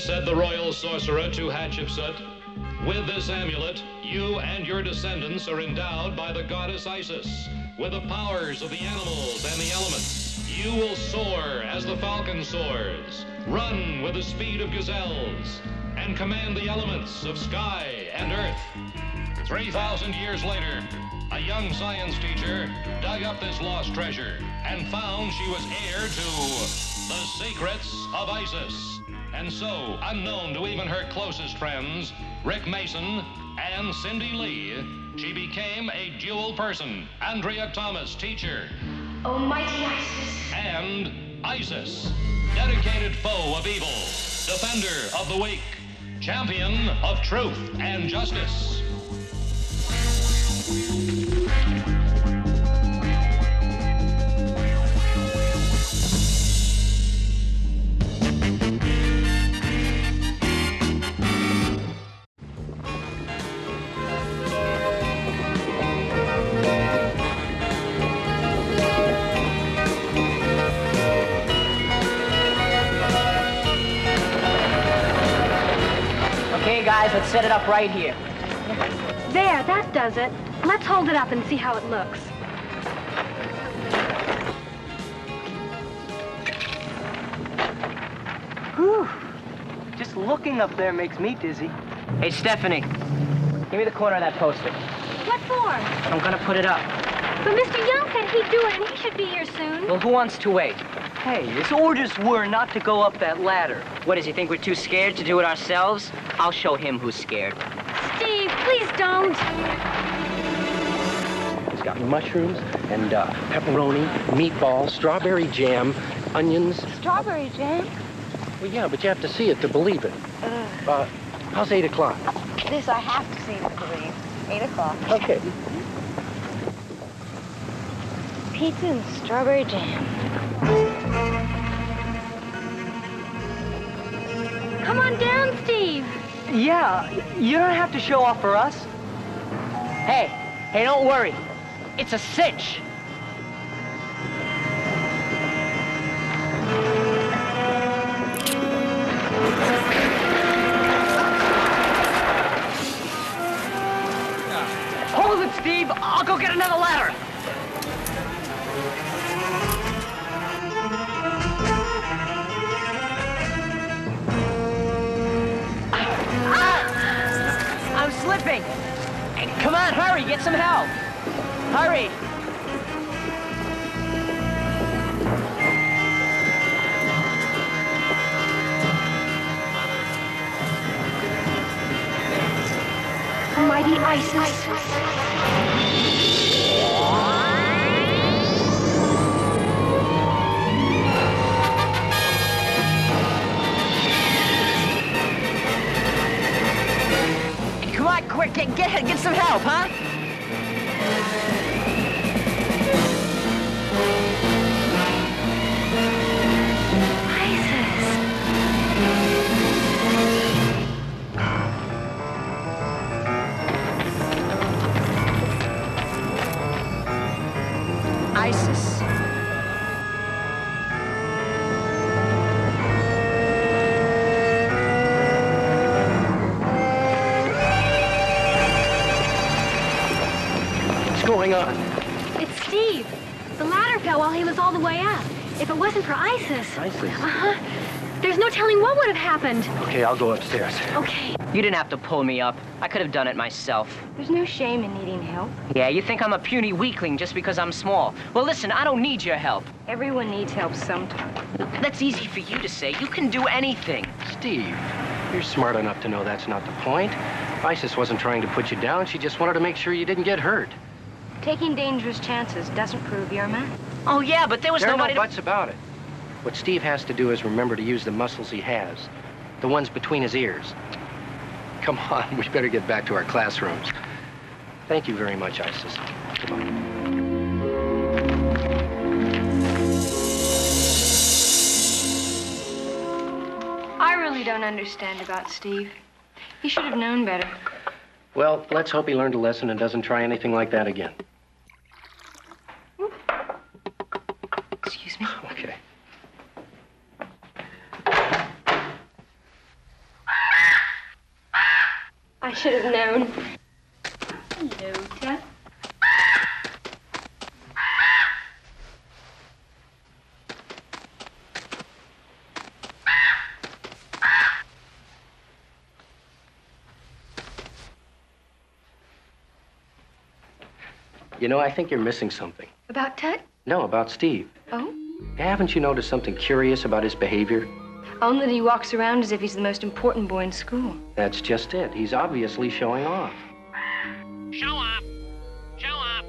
said the royal sorcerer to Hatshepsut, with this amulet, you and your descendants are endowed by the goddess Isis with the powers of the animals and the elements. You will soar as the falcon soars, run with the speed of gazelles, and command the elements of sky and earth. 3,000 years later, a young science teacher dug up this lost treasure and found she was heir to the secrets of Isis. And so, unknown to even her closest friends, Rick Mason and Cindy Lee, she became a dual person. Andrea Thomas, teacher. Oh, Almighty Isis. And Isis, dedicated foe of evil, defender of the weak, champion of truth and justice. Okay, guys, let's set it up right here. There, that does it. Let's hold it up and see how it looks. Whew. Just looking up there makes me dizzy. Hey, Stephanie, give me the corner of that poster. What for? I'm gonna put it up. But Mr. Young said he'd do it, and he should be here soon. Well, who wants to wait? Hey, his orders were not to go up that ladder. What, does he think we're too scared to do it ourselves? I'll show him who's scared. Steve, please don't. He's got mushrooms and uh, pepperoni, meatballs, strawberry jam, onions. Strawberry jam? Well, yeah, but you have to see it to believe it. Uh, how's 8 o'clock? This I have to see to believe. Eight o'clock. Okay. Pizza and strawberry jam. Come on down, Steve. Yeah, you don't have to show off for us. Hey, hey, don't worry. It's a cinch. On, hurry, get some help. Hurry. Almighty Isis. Come quick, get, get, get some help, huh? Wasn't for Isis. Isis? Uh-huh. There's no telling what would have happened. Okay, I'll go upstairs. Okay. You didn't have to pull me up. I could have done it myself. There's no shame in needing help. Yeah, you think I'm a puny weakling just because I'm small. Well, listen, I don't need your help. Everyone needs help sometime. That's easy for you to say. You can do anything. Steve, you're smart enough to know that's not the point. Isis wasn't trying to put you down. She just wanted to make sure you didn't get hurt. Taking dangerous chances doesn't prove you're a man. Oh, yeah, but there was there are nobody no to... buts about it. What Steve has to do is remember to use the muscles he has. The ones between his ears. Come on, we better get back to our classrooms. Thank you very much, Isis. Goodbye. I really don't understand about Steve. He should have known better. Well, let's hope he learned a lesson and doesn't try anything like that again. Should have known. Hello. You know, I think you're missing something. About Tut? No, about Steve. Oh? Haven't you noticed something curious about his behavior? Only that he walks around as if he's the most important boy in school. That's just it. He's obviously showing off. Show off. Show off.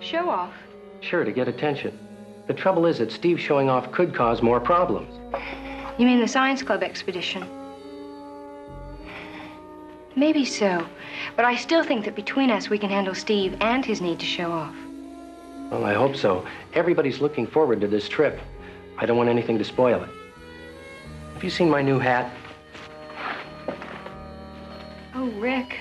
Show off. Sure, to get attention. The trouble is that Steve showing off could cause more problems. You mean the science club expedition? Maybe so. But I still think that between us we can handle Steve and his need to show off. Well, I hope so. Everybody's looking forward to this trip. I don't want anything to spoil it. Have you seen my new hat? Oh, Rick.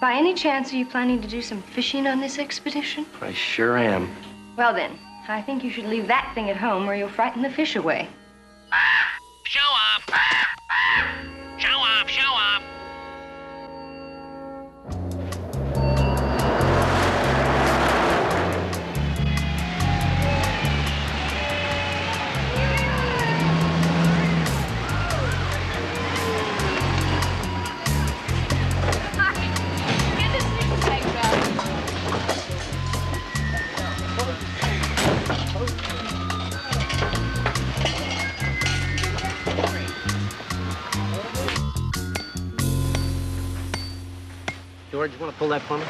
By any chance, are you planning to do some fishing on this expedition? I sure am. Well, then, I think you should leave that thing at home or you'll frighten the fish away. George, you want to pull that for me?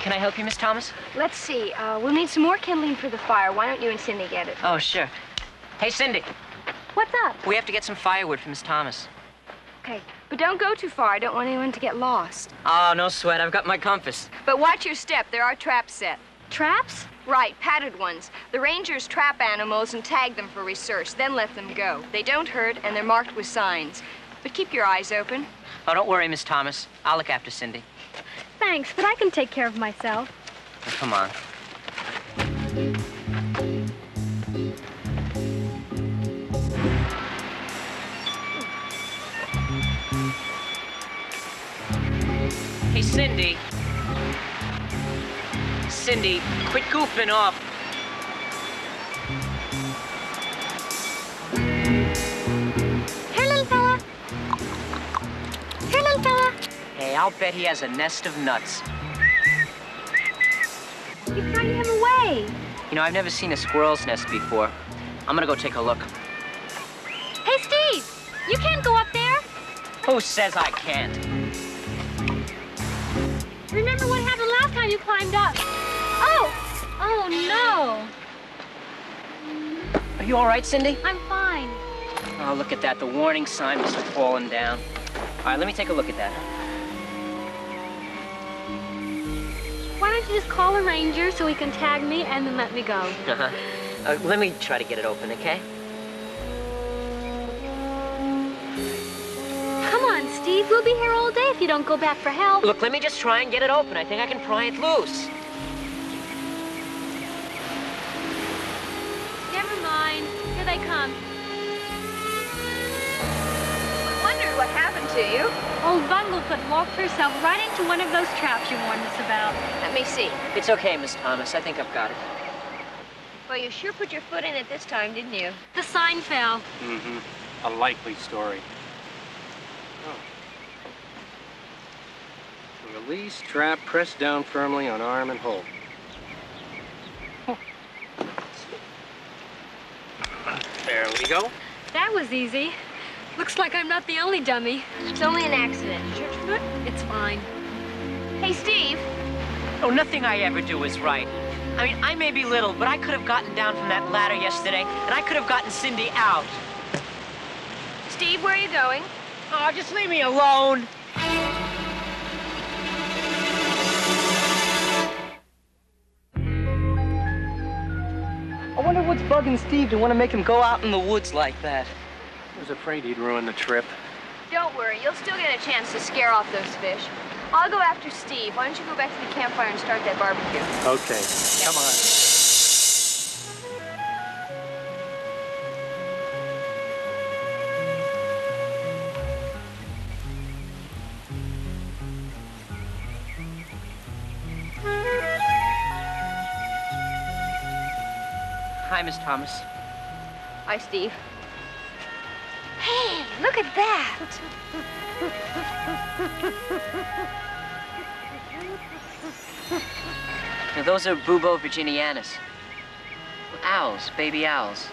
Can I help you, Miss Thomas? Let's see. Uh, we'll need some more kindling for the fire. Why don't you and Cindy get it? Oh, sure. Hey, Cindy, What's up? we have to get some firewood for Miss Thomas. Okay, but don't go too far. I don't want anyone to get lost. Oh, no sweat. I've got my compass. But watch your step. There are traps set. Traps? Right, padded ones. The rangers trap animals and tag them for research, then let them go. They don't hurt, and they're marked with signs. But keep your eyes open. Oh, don't worry, Miss Thomas. I'll look after Cindy. Thanks, but I can take care of myself. Oh, come on. Hey, Cindy. Cindy, quit goofing off. I'll bet he has a nest of nuts. You frightened him away. You know, I've never seen a squirrel's nest before. I'm gonna go take a look. Hey, Steve, you can't go up there. Who says I can't? Remember what happened last time you climbed up? Oh! Oh, no. Are you all right, Cindy? I'm fine. Oh, look at that. The warning sign must have fallen down. All right, let me take a look at that. You just call a ranger so he can tag me and then let me go? Uh-huh. Uh, let me try to get it open, okay? Come on, Steve. We'll be here all day if you don't go back for help. Look, let me just try and get it open. I think I can pry it loose. To you. Old Bunglefoot walked herself right into one of those traps you warned us about. Let me see. It's okay, Miss Thomas. I think I've got it. Well, you sure put your foot in it this time, didn't you? The sign fell. Mm-hmm. A likely story. Oh. Release, trap, press down firmly on arm and hold. There we go. That was easy. Looks like I'm not the only dummy. It's only an accident. Church foot? It's fine. Hey, Steve. Oh, nothing I ever do is right. I mean, I may be little, but I could have gotten down from that ladder yesterday, and I could have gotten Cindy out. Steve, where are you going? Oh, just leave me alone. I wonder what's bugging Steve to want to make him go out in the woods like that. I was afraid he'd ruin the trip. Don't worry, you'll still get a chance to scare off those fish. I'll go after Steve. Why don't you go back to the campfire and start that barbecue? Okay, come on. Hi, Miss Thomas. Hi, Steve. Hey, look at that. Now, those are Bubo virginianus. Owls, baby owls.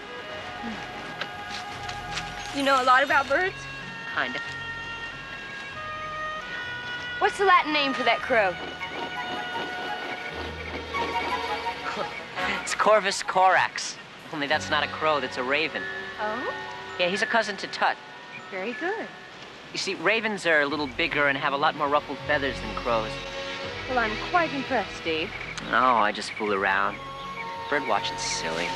You know a lot about birds? Kinda. What's the Latin name for that crow? It's Corvus corax. Only that's not a crow, that's a raven. Oh, Yeah, he's a cousin to Tut. very good. You see, ravens are a little bigger and have a lot more ruffled feathers than crows. Well, I'm quite impressed, Steve. No, I just fool around. Bird watching's silly.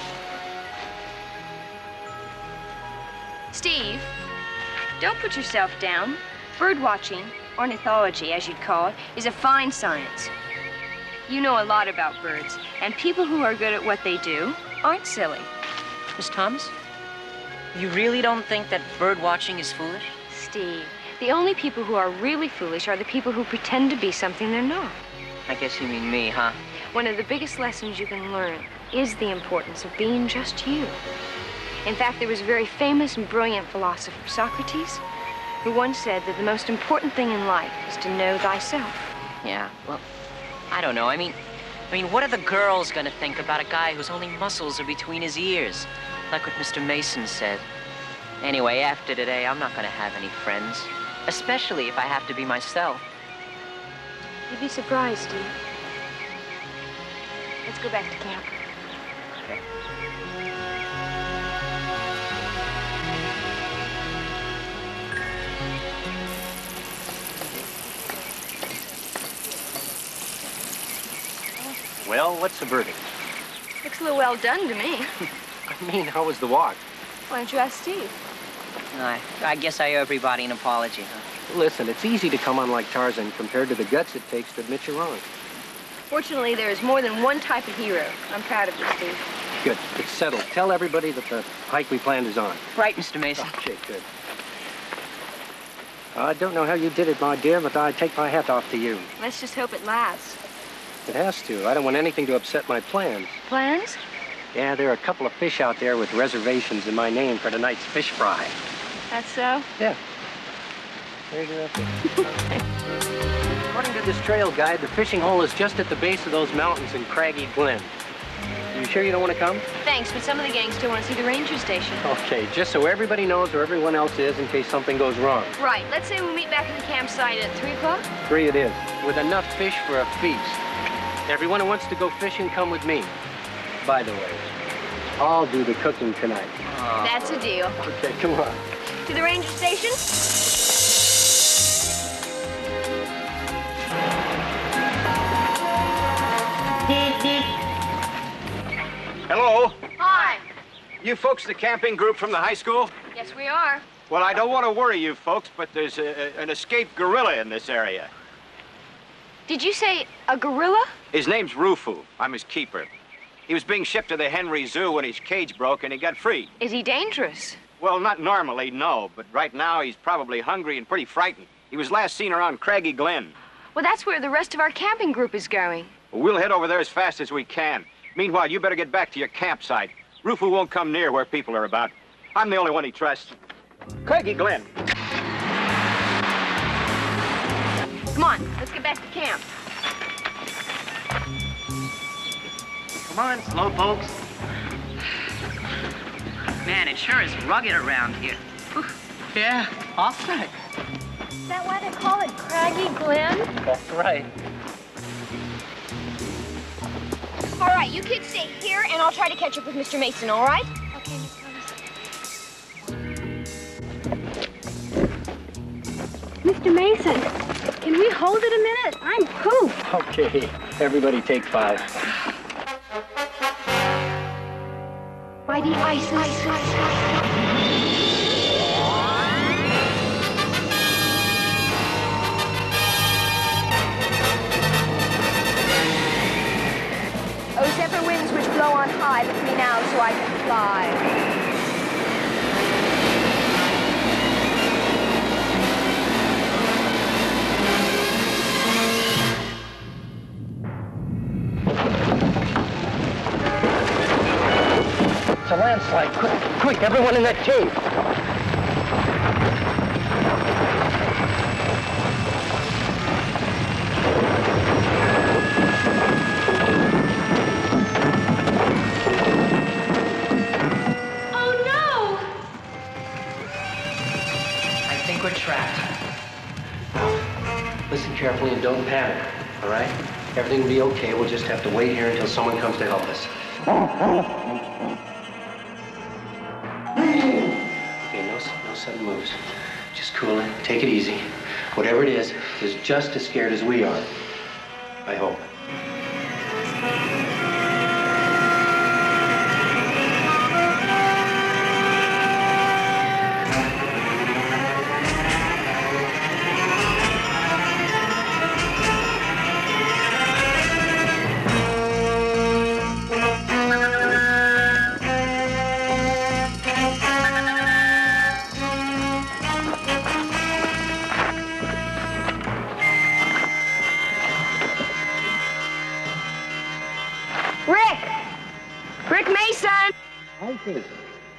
Steve, don't put yourself down. Bird watching, ornithology, as you'd call it, is a fine science. You know a lot about birds, and people who are good at what they do aren't silly. Miss Thomas? You really don't think that bird watching is foolish? Steve, the only people who are really foolish are the people who pretend to be something they're not. I guess you mean me, huh? One of the biggest lessons you can learn is the importance of being just you. In fact, there was a very famous and brilliant philosopher, Socrates, who once said that the most important thing in life is to know thyself. Yeah, well, I don't know. I mean, I mean, what are the girls gonna think about a guy whose only muscles are between his ears? Like what Mr. Mason said. Anyway, after today, I'm not gonna have any friends. Especially if I have to be myself. You'd be surprised, Steve. Let's go back to camp. Well, what's the verdict? Looks a little well done to me. I mean, how was the walk? Why don't you ask Steve? I, I guess I owe everybody an apology, huh? Listen, it's easy to come on like Tarzan compared to the guts it takes to admit you're wrong. Fortunately, there is more than one type of hero. I'm proud of you, Steve. Good. It's settled. Tell everybody that the hike we planned is on. Right, Mr. Mason. Oh, okay, good. I don't know how you did it, my dear, but I take my hat off to you. Let's just hope it lasts. It has to. I don't want anything to upset my plans. Plans? Yeah, there are a couple of fish out there with reservations in my name for tonight's fish fry. That's so? Yeah. There's your. According to this trail guide, the fishing hole is just at the base of those mountains in Craggy Glen. You sure you don't want to come? Thanks, but some of the gang still want to see the ranger station. Okay, just so everybody knows where everyone else is in case something goes wrong. Right, let's say we meet back at the campsite at 3 o'clock? Three it is, with enough fish for a feast. Everyone who wants to go fishing, come with me. By the way, I'll do the cooking tonight. That's a deal. Okay, come on. To the ranger station? Hello? Hi. You folks the camping group from the high school? Yes, we are. Well, I don't want to worry you folks, but there's a, a- an escaped gorilla in this area. Did you say a gorilla? His name's Rufu. I'm his keeper. He was being shipped to the Henry Zoo when his cage broke and he got free. Is he dangerous? Well, not normally, no, but right now he's probably hungry and pretty frightened. He was last seen around Craggy Glen. Well, that's where the rest of our camping group is going. Well, We'll head over there as fast as we can. Meanwhile, you better get back to your campsite. Rufu won't come near where people are about. I'm the only one he trusts. Craggy Glen. Come on, let's get back to camp. Come on, slow folks. Man, it sure is rugged around here. Yeah, awful. Is that why they call it Craggy Glen? That's right. All right, you kids stay here, and I'll try to catch up with Mr. Mason, all right? Okay, Miss Thomas. Mr. Mason, can we hold it a minute? I'm pooped. Okay, everybody take five. Mighty Isis. Oh, zephyr winds which blow on high, lift me now so I can fly. Landslide. Quick, quick, everyone in that cave. Oh, no! I think we're trapped. Listen carefully and don't panic, all right? Everything will be okay. We'll just have to wait here until someone comes to help us. Sudden moves. Just cool it. Take it easy. Whatever it is, is just as scared as we are. I hope.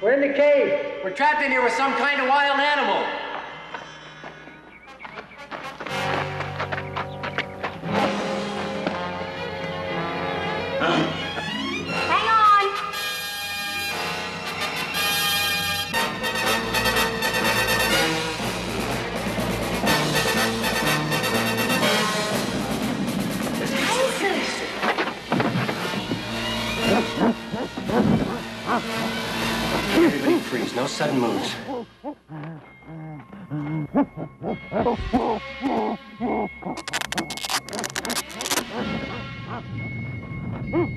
We're in the cave. We're trapped in here with some kind of wild animal. Hang on! Everybody freeze. No sudden moves.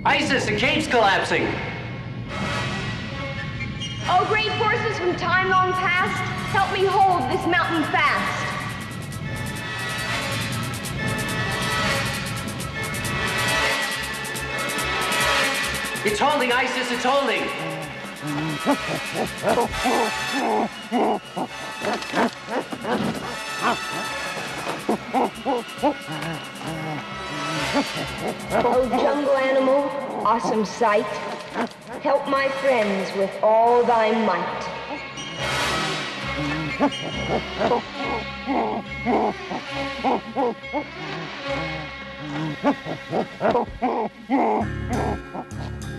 ISIS, the cave's collapsing. Oh, great forces from time long past, help me hold this mountain fast. It's holding, ISIS, it's holding. Oh, jungle animal, awesome sight. Help my friends with all thy might.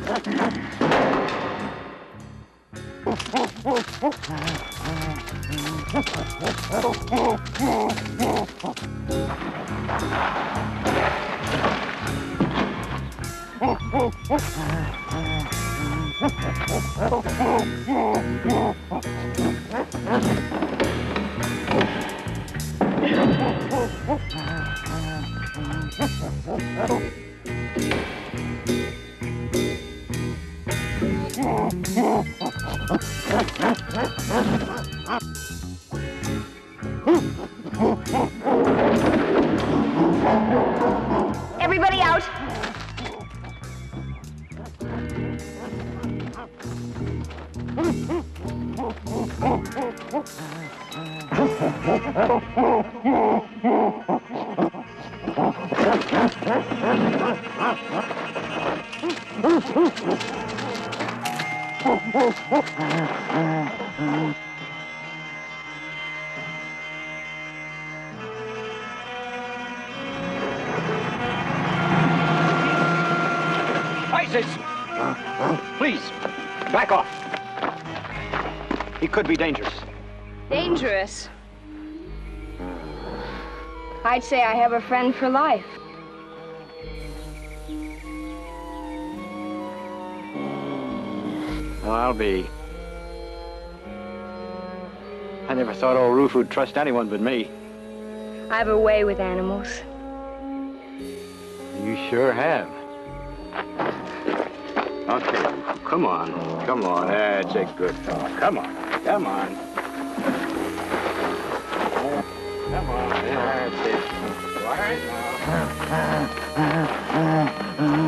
Everybody Isis please, back off. He could be dangerous. Dangerous. I'd say I have a friend for life. Oh, I'll be. I never thought old Roof would trust anyone but me. I have a way with animals. You sure have. Okay, come on. Come on. That's a good dog. Come on. Come on. Come on. That's it. All right now.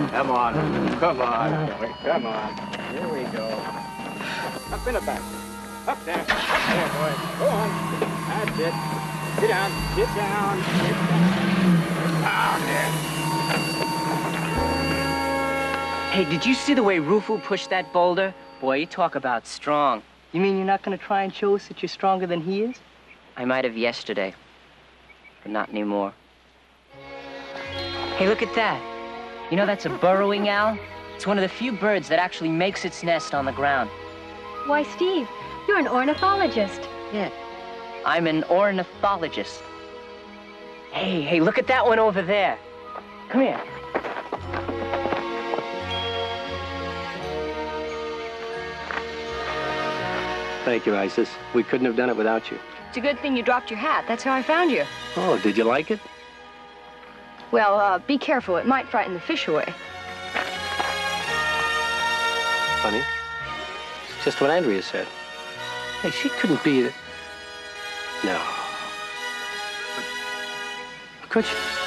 Come on. Come on. Come on. Here we go. Up in the back. Up there. Up there, boy. Go on. That's it. Sit down. Sit down. Sit down. Down there. Hey, did you see the way Rufu pushed that boulder? boy. You talk about strong. You mean you're not gonna try and show us that you're stronger than he is? I might have yesterday, but not anymore. Hey, look at that. You know that's a burrowing owl? It's one of the few birds that actually makes its nest on the ground. Why, Steve, you're an ornithologist. Yeah. I'm an ornithologist. Hey, hey, look at that one over there. Come here. Thank you, Isis. We couldn't have done it without you. It's a good thing you dropped your hat. That's how I found you. Oh, did you like it? Well, uh, be careful. It might frighten the fish away. Funny. It's just what Andrea said. Hey, she couldn't be the... No. Could she?